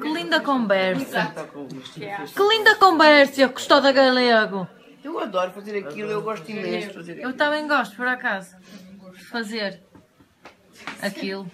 Que linda conversa. Que linda conversa, gostou da galego. Eu adoro fazer aquilo, eu gosto imenso de fazer aquilo. Eu também gosto, por acaso, de fazer aquilo.